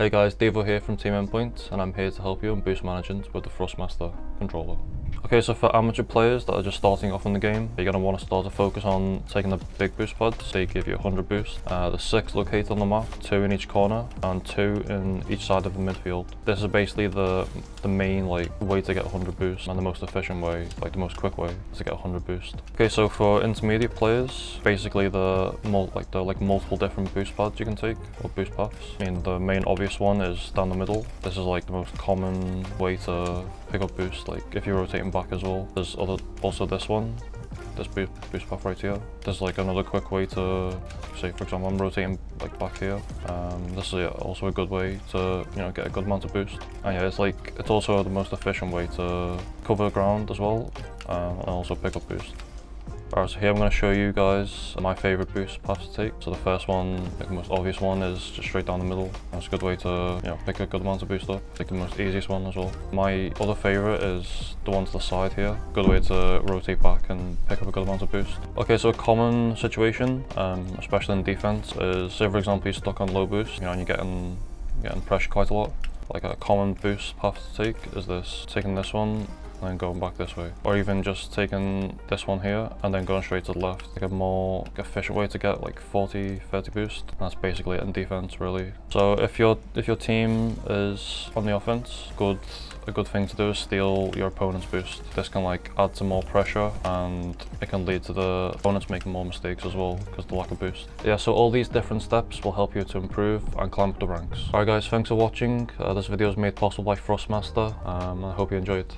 Hey guys, Deevo here from Team Endpoint and I'm here to help you on boost management with the Thrustmaster controller. Okay, so for amateur players that are just starting off in the game, you're going to want to start to focus on taking the big boost pods. They give you 100 boost. Uh, there's six located on the map, two in each corner and two in each side of the midfield. This is basically the the main like way to get 100 boost and the most efficient way, like the most quick way to get 100 boost. Okay, so for intermediate players, basically the like the like multiple different boost pads you can take or boost paths. I mean, the main obvious one is down the middle. This is like the most common way to pick up boost. Like if you're rotating back as well. There's other, also this one, this boost, boost path right here. There's like another quick way to, say for example I'm rotating like back here. Um, this is also a good way to, you know, get a good amount of boost. And yeah, it's like, it's also the most efficient way to cover ground as well, um, and also pick up boost. Alright, so here I'm going to show you guys my favourite boost paths to take. So the first one, like the most obvious one, is just straight down the middle. That's a good way to, you know, pick a good amount of boost up. Like the most easiest one as well. My other favourite is the one to the side here. Good way to rotate back and pick up a good amount of boost. Okay, so a common situation, um, especially in defense, is say for example you're stuck on low boost, you know, and you're getting, getting pressure quite a lot. Like a common boost path to take is this, taking this one and then going back this way. Or even just taking this one here and then going straight to the left. Like a more efficient way to get like 40, 30 boost. That's basically it in defense really. So if your if your team is on the offense, good a good thing to do is steal your opponent's boost. This can like add some more pressure and it can lead to the opponents making more mistakes as well because the lack of boost. Yeah, so all these different steps will help you to improve and climb up the ranks. Alright guys, thanks for watching. Uh, this video is made possible by Thrustmaster Um, I hope you enjoyed.